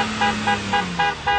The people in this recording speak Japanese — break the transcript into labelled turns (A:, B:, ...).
A: Ha ha ha ha ha!